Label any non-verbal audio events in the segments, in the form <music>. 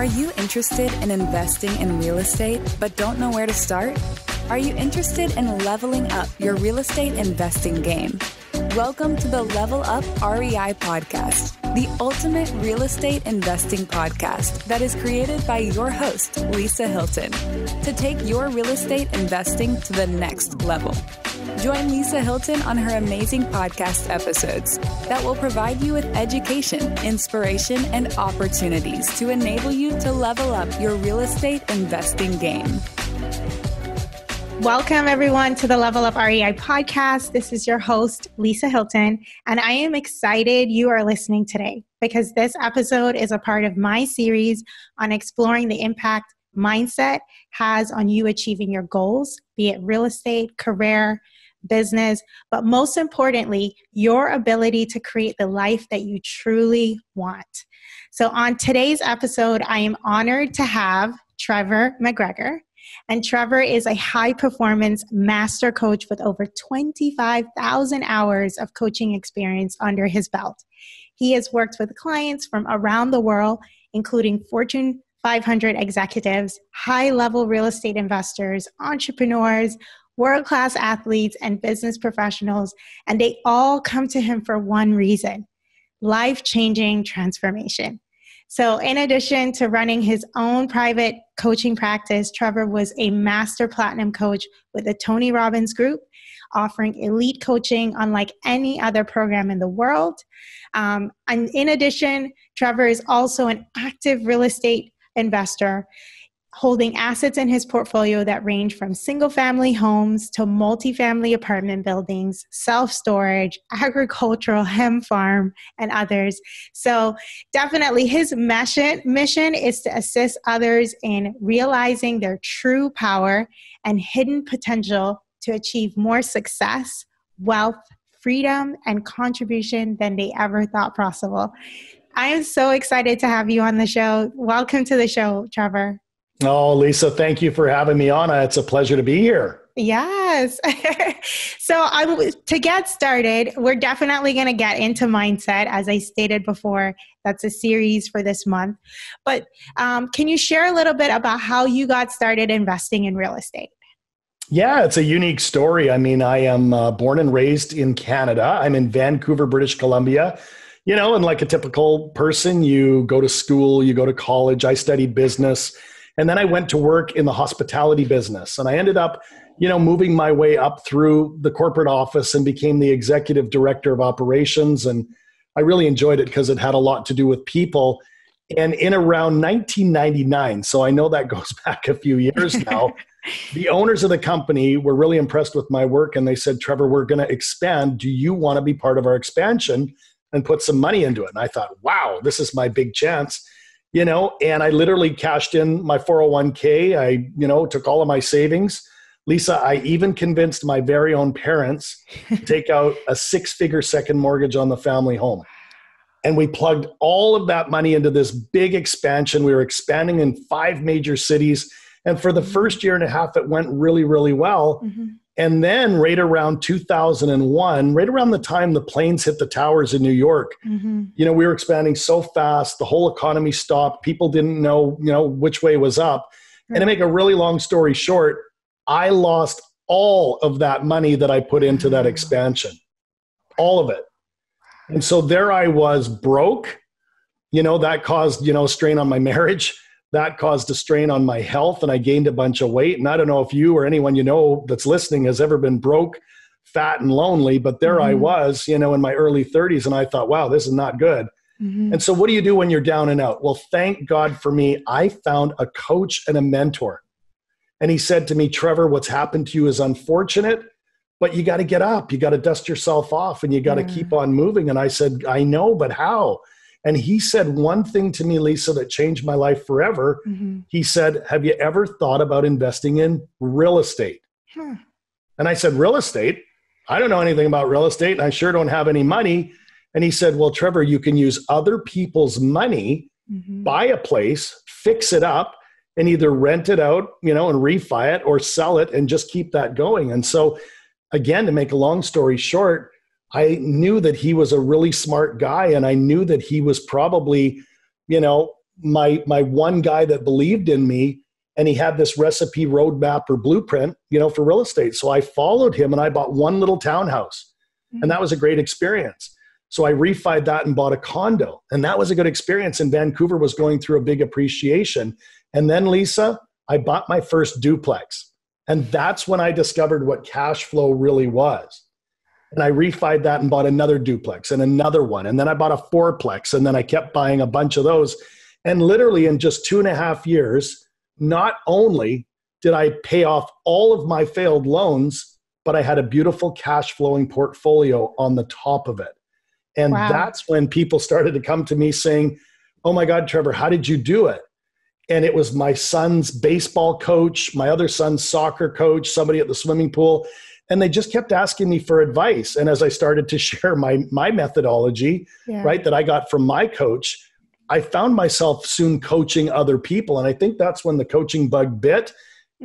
Are you interested in investing in real estate but don't know where to start? Are you interested in leveling up your real estate investing game? Welcome to the Level Up REI podcast, the ultimate real estate investing podcast that is created by your host, Lisa Hylton, to take your real estate investing to the next level. Join Lisa Hylton on her amazing podcast episodes that will provide you with education, inspiration, and opportunities to enable you to level up your real estate investing game. Welcome, everyone, to the Level Up REI podcast. This is your host, Lisa Hylton, and I am excited you are listening today because this episode is a part of my series on exploring the impact mindset has on you achieving your goals, be it real estate, career, business, but most importantly, your ability to create the life that you truly want. So, on today's episode, I am honored to have Trevor McGregor. And Trevor is a high performance master coach with over 25,000 hours of coaching experience under his belt. He has worked with clients from around the world, including Fortune 500 executives, high level real estate investors, entrepreneurs, world class athletes, and business professionals. And they all come to him for one reason life changing transformation. So, in addition to running his own private coaching practice, Trevor was a master platinum coach with the Tony Robbins Group, offering elite coaching unlike any other program in the world. Um, and in addition, Trevor is also an active real estate investor holding assets in his portfolio that range from single family homes to multifamily apartment buildings, self storage, agricultural hemp farm, and others. So, definitely his mission, mission is to assist others in realizing their true power and hidden potential to achieve more success, wealth, freedom, and contribution than they ever thought possible. I am so excited to have you on the show. Welcome to the show, Trevor. Oh, Lisa, thank you for having me on. It's a pleasure to be here. Yes. <laughs> so, I'm to get started, we're definitely going to get into mindset. As I stated before, that's a series for this month. But um, can you share a little bit about how you got started investing in real estate? Yeah, it's a unique story. I mean, I am uh, born and raised in Canada. I'm in Vancouver, British Columbia. You know, and like a typical person, you go to school, you go to college. I studied business and then I went to work in the hospitality business. And I ended up, you know, moving my way up through the corporate office and became the executive director of operations. And I really enjoyed it because it had a lot to do with people. And in around 1999, so I know that <laughs> goes back a few years now, <laughs> the owners of the company were really impressed with my work and they said, Trevor, we're going to expand. Do you want to be part of our expansion and put some money into it? And I thought, wow, this is my big chance you know, and I literally cashed in my 401k. I, you know, took all of my savings. Lisa, I even convinced my very own parents to <laughs> take out a six figure second mortgage on the family home. And we plugged all of that money into this big expansion. We were expanding in five major cities. And for the first year and a half, it went really, really well. Mm-hmm. And then, right around 2001, right around the time the planes hit the towers in New York, mm-hmm. you know, we were expanding so fast, the whole economy stopped. People didn't know, you know, which way was up. Right. And to make a really long story short, I lost all of that money that I put into that expansion, all of it. And so there I was broke. You know, that caused, you know, strain on my <laughs> marriage that caused a strain on my health and I gained a bunch of weight. And I don't know if you or anyone you know that's listening has ever been broke, fat, and lonely, but there mm-hmm. I was, you know, in my early 30s, and I thought, wow, this is not good. Mm-hmm. And so, what do you do when you're down and out? Well, thank God for me, I found a coach and a mentor. And he said to me, Trevor, what's happened to you is unfortunate, but you got to get up. You got to dust yourself off and you got to yeah. keep on moving. And I said, I know, but how? And he said one thing to me, Lisa, that changed my life forever. Mm-hmm. He said, Have you ever thought about investing in real estate? Hmm. And I said, Real estate? I don't know anything about real estate, and I sure don't have any money. And he said, Well, Trevor, you can use other people's money, mm-hmm. buy a place, fix it up, and either rent it out, you know, and refi it or sell it and just keep that going. And so, again, to make a long story short, I knew that he was a really smart guy and I knew that he was probably, you know, my my one guy that believed in me and he had this recipe roadmap or blueprint you know for real estate. So i followed him and i bought one little townhouse mm-hmm. and that was a great experience. So i refied that and bought a condo and that was a good experience and vancouver was going through a big appreciation. And then lisa i bought my first duplex and that's when i discovered what cash flow really was and I refied that and bought another duplex and another one. And then I bought a fourplex and then I kept buying a bunch of those. And literally in just two and a half years, not only did I pay off all of my failed loans, but I had a beautiful cash flowing portfolio on the top of it. And wow. that's when people started to come to me saying, Oh my God, Trevor, how did you do it? And it was my son's baseball coach, my other son's soccer coach, somebody at the swimming pool. And they just kept asking me for advice. And as I started to <laughs> share my, my methodology, yeah. right, that I got from my coach, I found myself soon coaching other people. And I think that's when the coaching bug bit.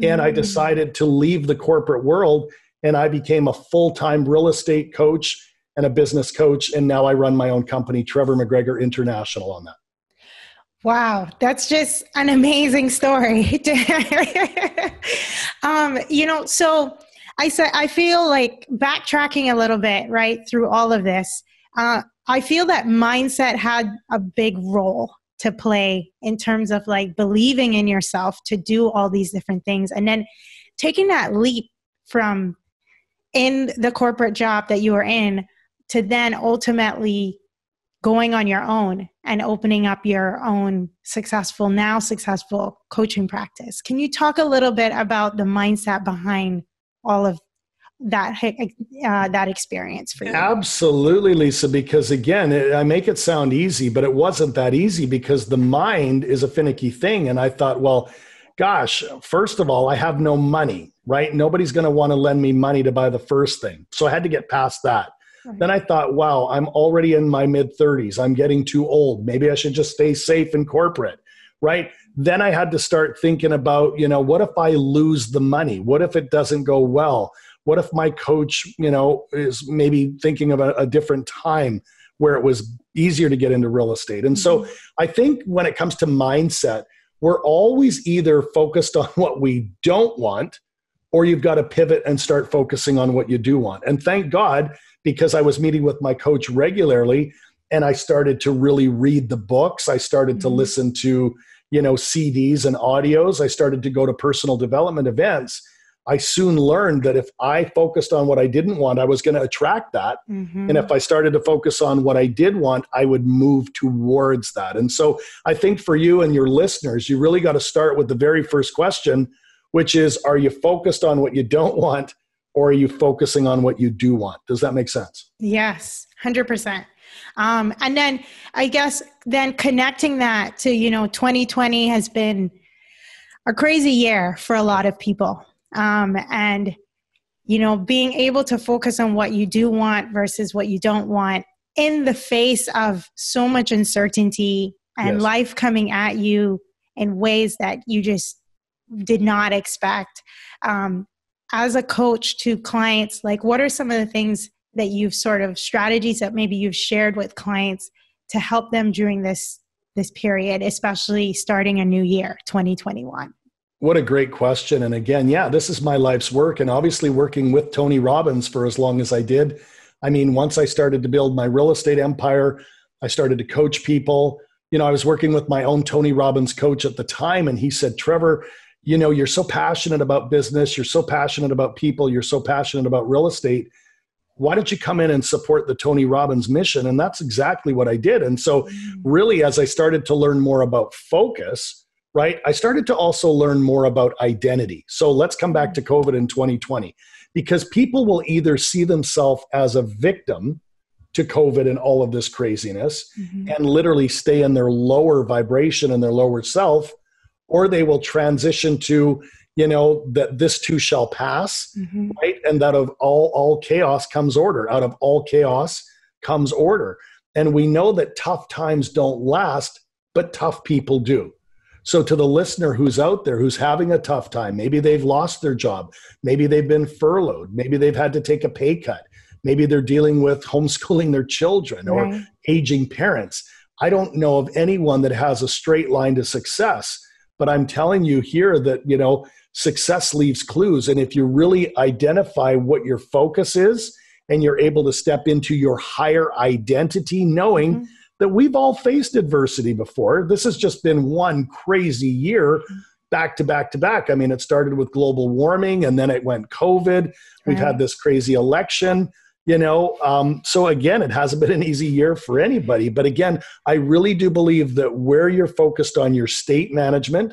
And I mm. decided to leave the corporate world and I became a full time real estate coach and a business coach. And now I run my own company, Trevor McGregor International, on that. Wow, that's just an amazing story. <laughs> um, you know, so I said I feel like backtracking a little bit, right, through all of this. Uh, I feel that mindset had a big role to play in terms of like believing in yourself to do all these different things and then taking that leap from in the corporate job that you were in to then ultimately going on your own and opening up your own successful now successful coaching practice can you talk a little bit about the mindset behind all of that uh, that experience for you. Absolutely lisa because again it, i make it sound easy but it wasn't that easy because the mind is a finicky thing. And i thought well gosh first of all i have no money right? Nobody's going to want to lend me money to buy the first thing. So i had to get past that. Right. then i thought wow i'm already in my mid 30s i'm getting too old. Maybe i should just stay safe in corporate right then i had to start thinking about you know what if i lose the money? What if it doesn't go well? What if my coach you know is maybe thinking of a, a different time where it was easier to get into real estate? And so mm-hmm. i think when it comes to mindset we're always either focused on <laughs> what we don't want or you've got to pivot and start focusing on what you do want. And thank god because i was meeting with my coach regularly and i started to really read the books. I started to mm-hmm. listen to you know cds and audios i started to go to personal development events I soon learned that if I focused on what I didn't want, I was going to attract that. Mm-hmm. And if I started to focus on what I did want, I would move towards that. And so I think for you and your listeners, you really got to start with the very first question, which is Are you focused on what you don't want or are you focusing on what you do want? Does that make sense? Yes, 100%. Um, and then I guess then connecting that to, you know, 2020 has been a crazy year for a lot of people um, and you know being able to focus on what you do want versus what you don't want in the face of so much uncertainty and yes. life coming at you in ways that you just did not expect um, as a coach to clients like what are some of the things that you've sort of strategies that maybe you've shared with clients to help them during this this period especially starting a new year 2021 what a great question. And again, yeah, this is my life's work. And obviously, working with Tony Robbins for as long as I did. I mean, once I started to build my real estate empire, I started to coach people. You know, I was working with my own Tony Robbins coach at the time, and he said, Trevor, you know, you're so passionate about business, you're so passionate about people, you're so passionate about real estate. Why don't you come in and support the Tony Robbins mission? And that's exactly what I did. And so, mm. really, as I started to learn more about focus, right? I started to also learn more about identity. So let's come back to COVID in 2020 because people will either see themselves as a victim to COVID and all of this craziness mm-hmm. and literally stay in their lower vibration and their lower self, or they will transition to, you know, that this too shall pass, mm-hmm. right? And that of all all chaos comes order. Out of all chaos comes order. And we know that tough times don't last, but tough people do. So, to the listener who's out there who's having a tough time, maybe they've lost their job, maybe they've been furloughed, maybe they've had to take a pay cut, maybe they're dealing with <laughs> homeschooling their children or right. aging parents. I don't know of anyone that has a straight line to success. But I'm telling you here that, you know, success leaves clues. And if you really identify what your focus is and you're able to step into your higher identity, knowing mm-hmm. that we've all faced adversity before, this has just been one crazy year back to back to back. I mean, it started with global warming and then it went COVID. We've had this crazy election you know um, so again it hasn't been an easy year for anybody but again i really do believe that where you're focused on your state management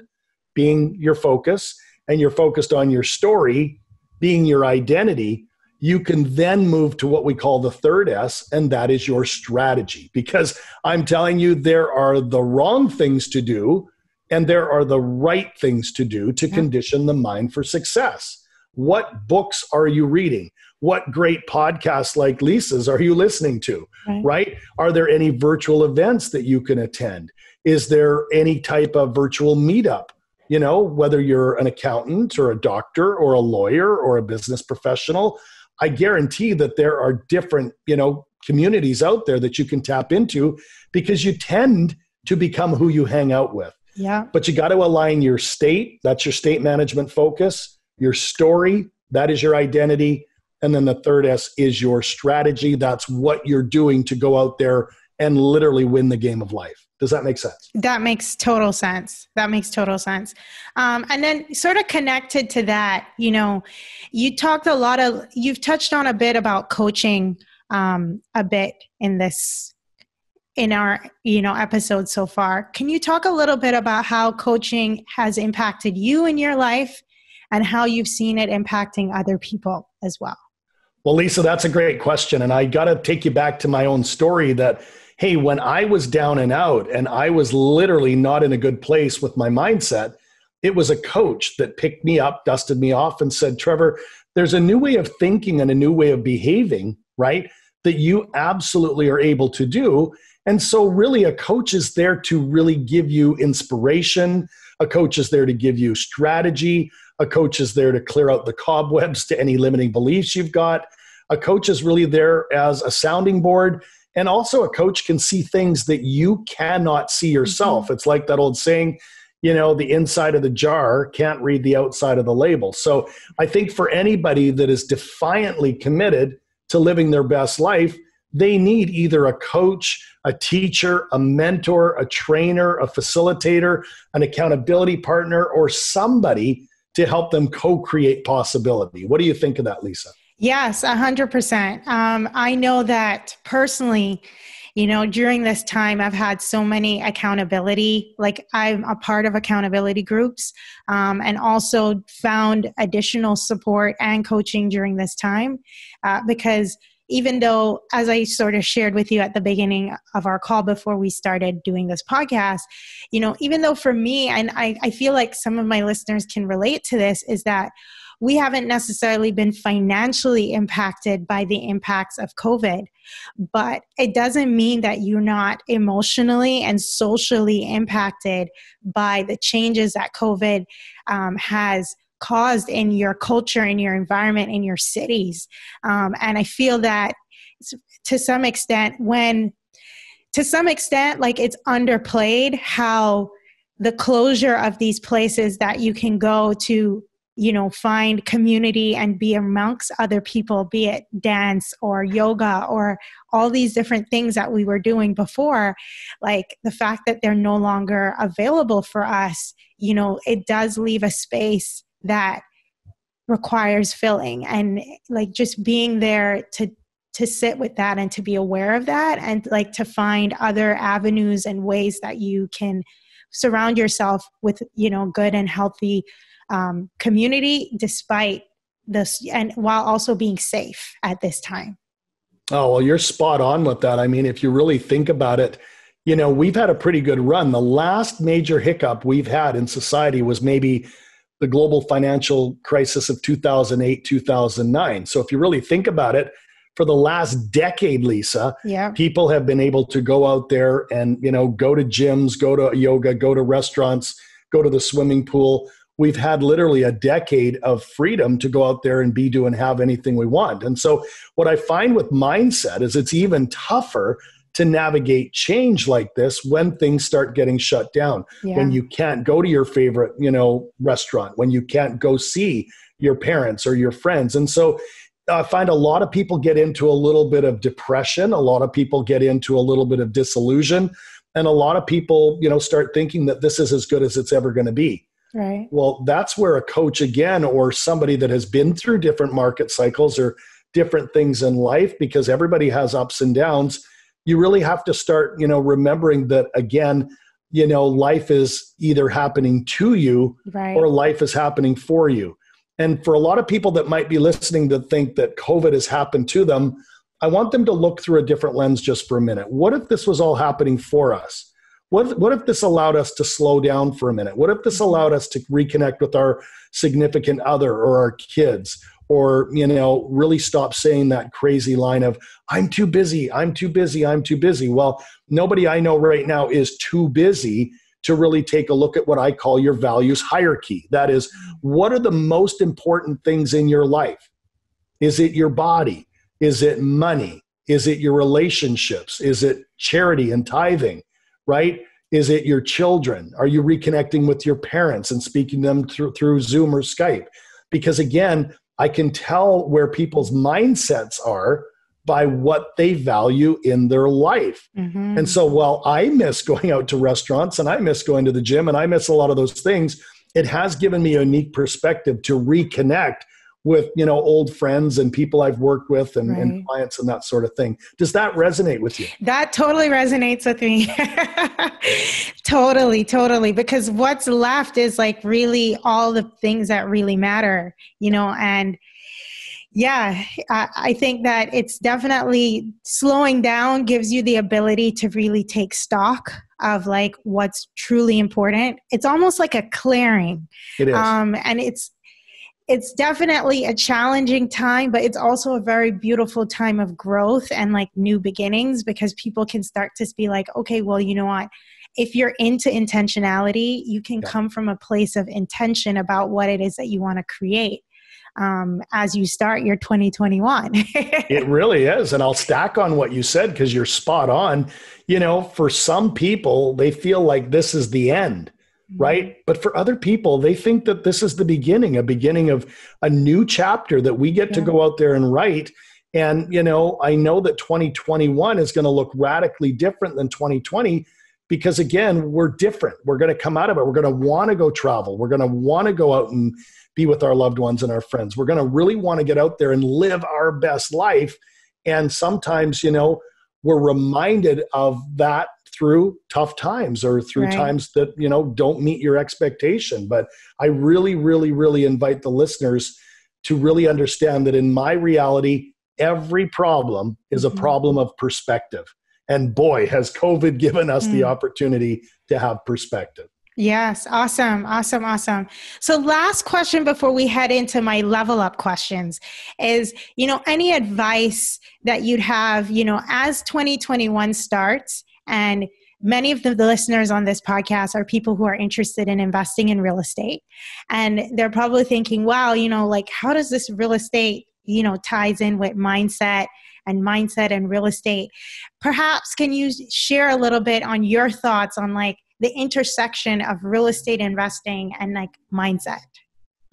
being your focus and you're focused on your story being your identity you can then move to what we call the third s and that is your strategy because i'm telling you there are the wrong things to do and there are the right things to do to yeah. condition the mind for success what books are you reading what great podcasts like Lisa's are you listening to? Right. right. Are there any virtual events that you can attend? Is there any type of virtual meetup? You know, whether you're an accountant or a doctor or a lawyer or a business professional, I guarantee that there are different, you know, communities out there that you can tap into because you tend to become who you hang out with. Yeah. But you got to align your state, that's your state management focus, your story, that is your identity, and then the third S is your strategy. That's what you're doing to go out there and literally win the game of life. Does that make sense? That makes total sense. That makes total sense. Um, and then, sort of connected to that, you know, you talked a lot of, you've touched on a bit about coaching um, a bit in this in our you know episode so far can you talk a little bit about how coaching has impacted you in your life and how you've seen it impacting other people as well well, Lisa, that's a great question. And I got to take you back to my own story that, hey, when I was down and out and I was literally not in a good place with my mindset, it was a coach that picked me up, dusted me off, and said, Trevor, there's a new way of thinking and a new way of behaving, right? That you absolutely are able to do. And so, really, a coach is there to really give you inspiration. A coach is there to give you strategy. A coach is there to clear out the cobwebs to any limiting beliefs you've got. A coach is really there as a sounding board. And also, a coach can see things that you cannot see yourself. Mm-hmm. It's like that old saying, you know, the inside of the jar can't read the outside of the label. So I think for anybody that is defiantly committed to living their best life, they need either a coach, a teacher, a mentor, a trainer, a facilitator, an accountability partner, or somebody to help them co-create possibility. What do you think of that, Lisa? Yes, a hundred percent. Um, I know that personally. You know, during this time, I've had so many accountability. Like I'm a part of accountability groups, um, and also found additional support and coaching during this time uh, because even though, as I sort of shared with you at the beginning of our call before we started doing this podcast, you know, even though for me, and I, I feel like some of my listeners can relate to this, is that we haven't necessarily been financially impacted by the impacts of COVID, but it doesn't mean that you're not emotionally and socially impacted by the changes that COVID um, has caused in your culture, in your environment, in your cities. Um, and I feel that to some extent, when to some extent, like it's underplayed how the closure of these places that you can go to you know find community and be amongst other people be it dance or yoga or all these different things that we were doing before like the fact that they're no longer available for us you know it does leave a space that requires filling. And like just being there to to sit with that and to be aware of that and like to find other avenues and ways that you can surround yourself with you know good and healthy um, community despite this and while also being safe at this time oh well you're spot on with that i mean if you really think about it you know we've had a pretty good run the last major hiccup we've had in society was maybe the global financial crisis of 2008, 2009. So if you really think about it, for the last decade, Lisa, yeah. people have been able to go out there and, you know, go to gyms, go to yoga, go to restaurants, go to the swimming pool. We've had literally a decade of freedom to go out there and be, do, and have anything we want. And so, what I find with mindset is it's even tougher to navigate change like this when things start getting shut down yeah. when you can't go to your favorite you know restaurant when you can't go see your parents or your friends and so i find a lot of people get into a little bit of depression a lot of people get into a little bit of disillusion and a lot of people you know start thinking that this is as good as it's ever going to be right. Well that's where a coach again or somebody that has been through different market cycles or different things in life because everybody has ups and downs you really have to start you know remembering that again you know life is either happening to you right. or life is happening for you. And for a lot of people that might be listening to think that covid has happened to them i want them to look through a different lens just for a minute. What if this was all happening for us what, what if this allowed us to slow down for a minute? What if this mm-hmm. allowed us to reconnect with our significant other or our kids? Or you know really stop saying that crazy line of i'm too busy i'm too busy i'm too busy. Well nobody i know right now is too busy to really take a look at what i call your values hierarchy. That is what are the most important things in your life? Is it your body? Is it money? Is it your relationships? Is it charity and tithing right is it your children are you reconnecting with your parents and speaking to them through, through zoom or skype because again I can tell where people's mindsets are by what they value in their life. Mm-hmm. And so while I miss going out to restaurants and I miss going to the gym and I miss a lot of those things, it has given me a unique perspective to reconnect with you know old friends and people I've worked with and, right. and, clients and that sort of thing. Does that resonate with you? That totally resonates with me. <laughs> totally, totally. Because what's left is like really all the things that really matter, you know, and yeah, I, I think that it's definitely slowing down gives you the ability to really take stock of like what's truly important. It's almost like a clearing. It is. Um, and it's it's definitely a challenging time, but it's also a very beautiful time of growth and like new beginnings because people can start to be like, okay, well, you know what? If you're into intentionality, you can yeah. come from a place of intention about what it is that you want to create um, as you start your 2021. <laughs> it really is. And I'll stack on what you said because you're spot on. You know, for some people, they feel like this is the end right? But for other people, they think that this is the beginning, a beginning of a new chapter that we get yeah. to go out there and write. And, you know, I know that 2021 is going to look radically different than 2020 because, again, we're different. We're going to come out of it. We're going to want to go travel. We're going to want to go out and be with our loved ones and our friends. We're going to really want to get out there and live our best life. And sometimes, you know, we're reminded of that through tough times or through right. times that you know don't meet your expectation but i really really really invite the listeners to really understand that in my reality every problem is a mm-hmm. problem of perspective and boy has covid given us mm. the opportunity to have perspective Yes, awesome, awesome, awesome. So, last question before we head into my level up questions is, you know, any advice that you'd have, you know, as 2021 starts and many of the, listeners on this podcast are people who are interested in investing in real estate. And they're probably thinking wow you know like how does this real estate you know ties in with mindset and mindset and real estate? Perhaps can you share a little bit on your thoughts on like the intersection of real estate investing and like mindset?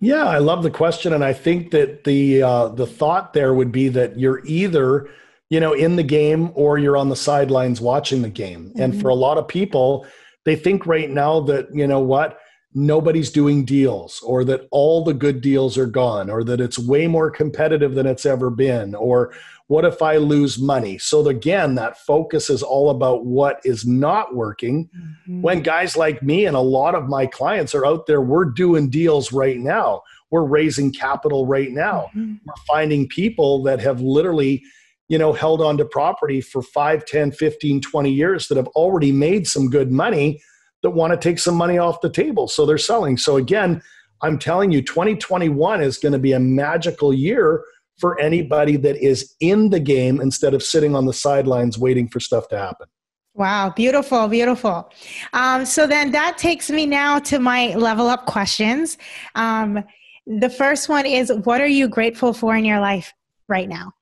Yeah i love the question and i think that the uh, the thought there would be that you're either you know, in the game or you're on the sidelines watching the game. Mm-hmm. And for a lot of people, they think right now that, you know what, nobody's doing deals or that all the good deals are gone or that it's way more competitive than it's ever been or what if I lose money? So again, that focus is all about what is not working. Mm-hmm. When guys like me and a lot of my clients are out there, we're doing deals right now. We're raising capital right now. Mm-hmm. We're finding people that have literally you know held onto property for 5 10 15 20 years that have already made some good money that want to take some money off the table so they're selling so again i'm telling you 2021 is going to be a magical year for anybody that is in the game instead of sitting on the sidelines waiting for stuff to happen Wow, beautiful, beautiful. Um, so then that takes me now to my level up questions. Um, the first one is What are you grateful for in your life right now?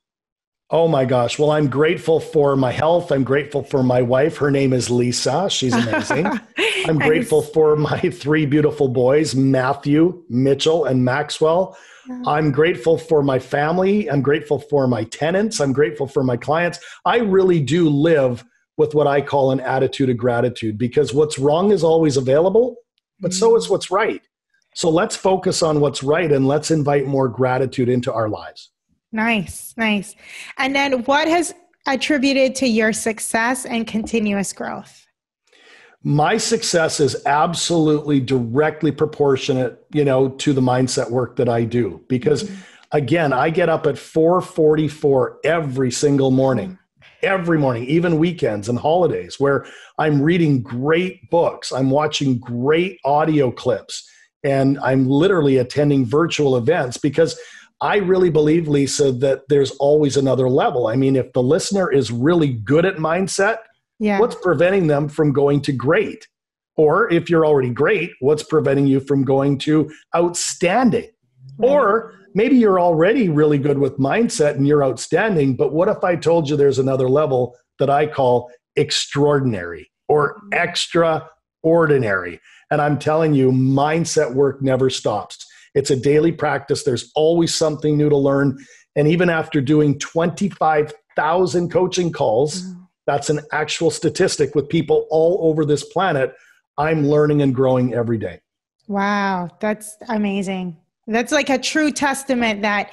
Oh my gosh. Well, I'm grateful for my health. I'm grateful for my wife. Her name is Lisa. She's amazing. <laughs> I'm grateful for my three beautiful boys, Matthew, Mitchell, and Maxwell. I'm grateful for my family. I'm grateful for my tenants. I'm grateful for my clients. I really do live with what I call an attitude of gratitude because what's wrong is always available, but so mm-hmm. is what's right. So let's focus on what's right and let's invite more gratitude into our lives. Nice, nice. And then what has attributed to your success and continuous growth? My success is absolutely directly proportionate, you know, to the mindset work that I do because mm-hmm. again, I get up at 4:44 every single morning. Every morning, even weekends and holidays where I'm reading great books, I'm watching great audio clips, and I'm literally attending virtual events because I really believe, Lisa, that there's always another level. I mean, if the listener is really good at mindset, yeah. what's preventing them from going to great? Or if you're already great, what's preventing you from going to outstanding? Right. Or maybe you're already really good with mindset and you're outstanding, but what if I told you there's another level that I call extraordinary or mm-hmm. extraordinary? And I'm telling you, mindset work never stops. It's a daily practice. There's always something new to learn. And even after doing 25,000 coaching calls, mm. that's an actual statistic with people all over this planet, I'm learning and growing every day. Wow, that's amazing. That's like a true testament that,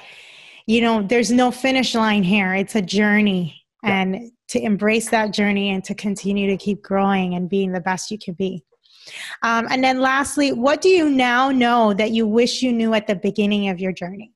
you know, there's no finish line here. It's a journey. Yeah. And to embrace that journey and to continue to keep growing and being the best you can be. Um, and then lastly, what do you now know that you wish you knew at the beginning of your journey?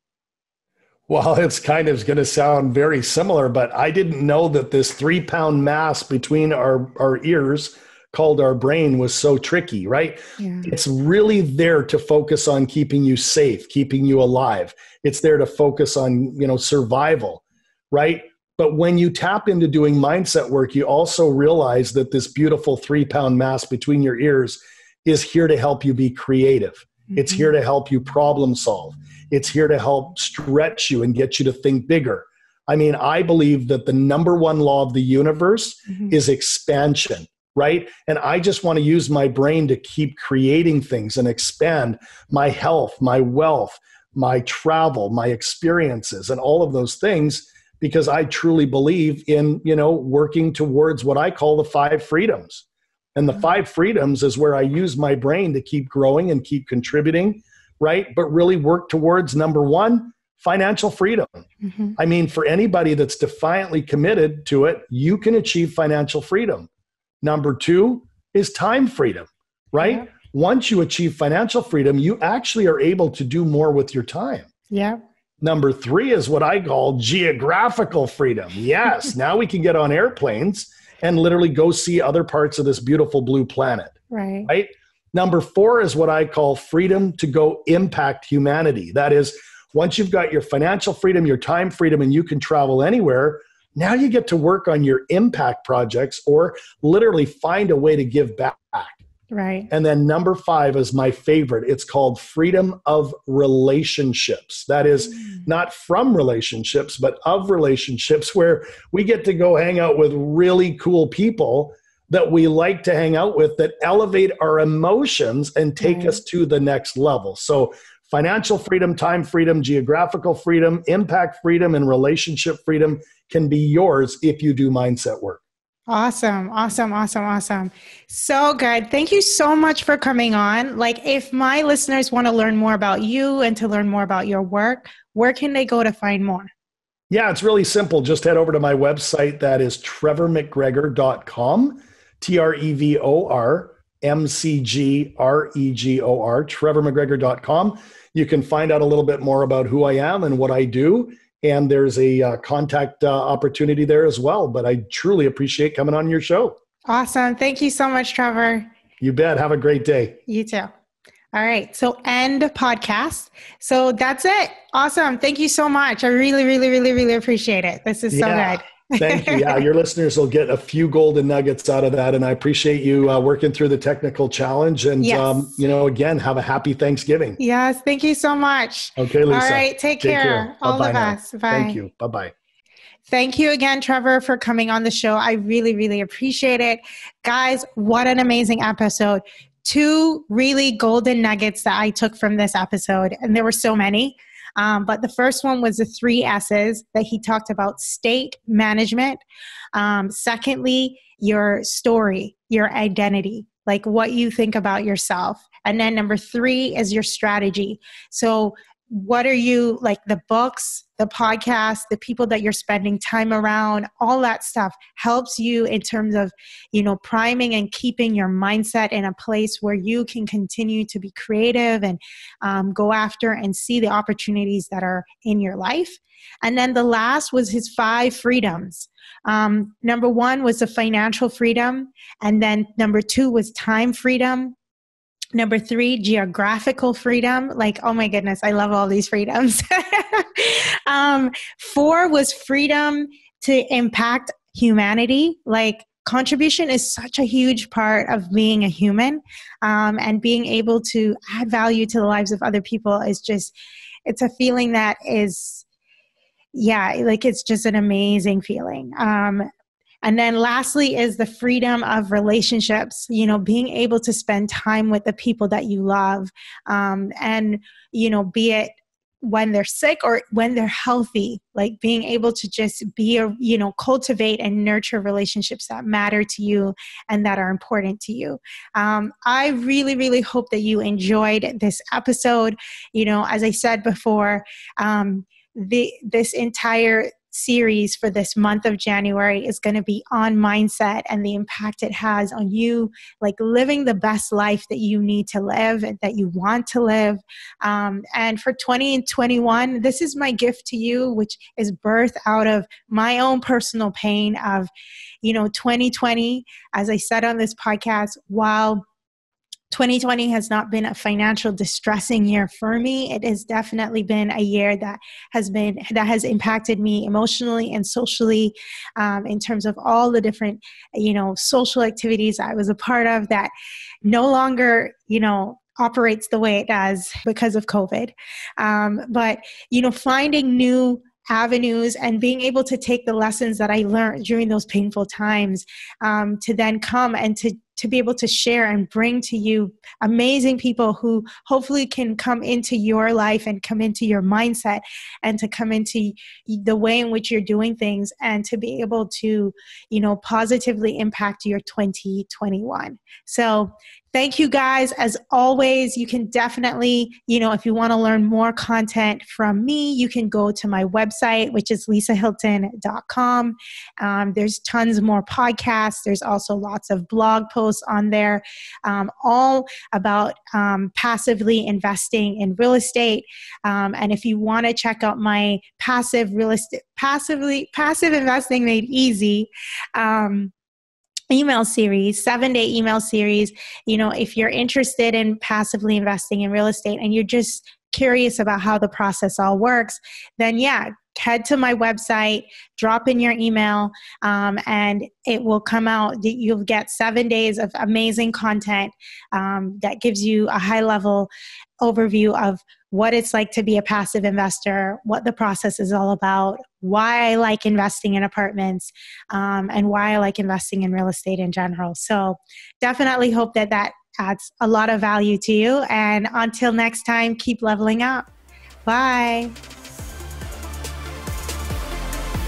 Well, it's kind of going to sound very similar, but I didn't know that this three pound mass between our, our ears called our brain was so tricky, right? Yeah. It's really there to focus on keeping you safe, keeping you alive. It's there to focus on, you know, survival, right? But when you tap into doing mindset work, you also realize that this beautiful three pound mass between your ears is here to help you be creative. Mm-hmm. It's here to help you problem solve. It's here to help stretch you and get you to think bigger. I mean, I believe that the number one law of the universe mm-hmm. is expansion, right? And I just want to use my brain to keep creating things and expand my health, my wealth, my travel, my experiences, and all of those things because I truly believe in, you know, working towards what I call the five freedoms. And the mm-hmm. five freedoms is where I use my brain to keep growing and keep contributing, right? But really work towards number one, financial freedom. Mm-hmm. I mean, for anybody that's defiantly committed to it, you can achieve financial freedom. Number two is time freedom, right? Yeah. Once you achieve financial freedom, you actually are able to do more with your time. Yeah. Number three is what I call geographical freedom. Yes, <laughs> now we can get on airplanes and literally go see other parts of this beautiful blue planet. Right. Right. Number four is what I call freedom to go impact humanity. That is, once you've got your financial freedom, your time freedom, and you can travel anywhere, now you get to work on your impact projects or literally find a way to give back. Right. And then number five is my favorite. It's called freedom of relationships. That is mm. not from relationships, but of relationships where we get to go hang out with really cool people that we like to hang out with that elevate our emotions and take right. us to the next level. So, financial freedom, time freedom, geographical freedom, impact freedom, and relationship freedom can be yours if you do mindset work. Awesome, awesome, awesome, awesome. So good. Thank you so much for coming on. Like, if my listeners want to learn more about you and to learn more about your work, where can they go to find more? Yeah, it's really simple. Just head over to my website. That is trevormcgregor.com, T R E V O R M C G R E G O R, trevormcgregor.com. You can find out a little bit more about who I am and what I do and there's a uh, contact uh, opportunity there as well. But I truly appreciate coming on your show. Awesome. Thank you so much, Trevor. You bet. Have a great day. You too. All right. So end podcast. So that's it. Awesome. Thank you so much. I really, really, really, really appreciate it. This is so yeah. good. Thank you. Yeah, your listeners will get a few golden nuggets out of that, and I appreciate you uh, working through the technical challenge. And yes. um, you know, again, have a happy Thanksgiving. Yes, thank you so much. Okay, Lisa. All right, take, take care. care. All the us. Bye. Thank you. Bye bye. Thank you again, Trevor, for coming on the show. I really, really appreciate it. Guys, what an amazing episode. Two really golden nuggets that I took from this episode, and there were so many. Um, but the first one was the three S's that he talked about state management. Um, secondly, your story, your identity, like what you think about yourself. And then number three is your strategy. So, what are you like the books, the podcast, the people that you're spending time around, all that stuff helps you in terms of, you know, priming and keeping your mindset in a place where you can continue to be creative and um, go after and see the opportunities that are in your life. And then the last was his five freedoms. Um, number one was the financial freedom. And then number two was time freedom. Number three, geographical freedom. Like, oh my goodness, I love all these freedoms. <laughs> um, four was freedom to impact humanity. Like, contribution is such a huge part of being a human um, and being able to add value to the lives of other people is just it's a feeling that is yeah like it's just an amazing feeling um, and then lastly is the freedom of relationships, you know, being able to spend time with the people that you love. Um, and, you know, be it when they're sick or when they're healthy like being able to just be a you know cultivate and nurture relationships that matter to you and that are important to you um, i really really hope that you enjoyed this episode you know as i said before um, the this entire series for this month of January is going to be on mindset and the impact it has on you, like living the best life that you need to live and that you want to live. Um, and for 20 and 21, this is my gift to you, which is birth out of my own personal pain of, you know, 2020, as I said on this podcast, while 2020 has not been a financial distressing year for me. It has definitely been a year that has been that has impacted me emotionally and socially um, in terms of all the different you know social activities i was a part of that no longer you know operates the way it does because of covid. Um, but you know finding new avenues and being able to take the lessons that I learned during those painful times um, to then come and to to be able to share and bring to you amazing people who hopefully can come into your life and come into your mindset and to come into the way in which you're doing things and to be able to you know positively impact your 2021 so Thank you guys. As always, you can definitely, you know, if you want to learn more content from me, you can go to my website, which is lisahylton.com. Um, there's tons more podcasts. There's also lots of blog posts on there, um, all about um, passively investing in real estate. Um, and if you want to check out my passive real estate, passively passive investing made easy um, email series, seven day email series. You know, if you're interested in passively investing in real estate and you're just curious about how the process all works, then yeah, head to my website, drop in your email, um, and it will come out. You'll get seven days of amazing content um, that gives you a high level overview of what it's like to be a passive investor, what the process is all about, why I like investing in apartments, um, and why I like investing in real estate in general. So, definitely hope that that adds a lot of value to you. And until next time, keep leveling up. Bye.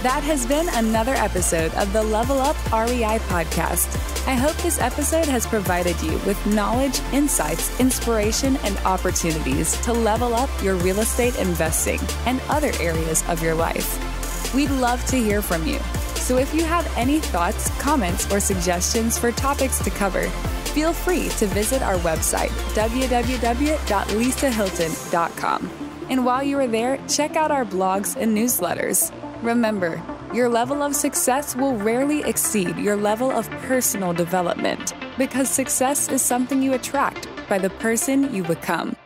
That has been another episode of the Level Up REI podcast. I hope this episode has provided you with knowledge, insights, inspiration, and opportunities to level up your real estate investing and other areas of your life. We'd love to hear from you. So if you have any thoughts, comments, or suggestions for topics to cover, feel free to visit our website, www.lisahylton.com. And while you are there, check out our blogs and newsletters. Remember, your level of success will rarely exceed your level of personal development because success is something you attract by the person you become.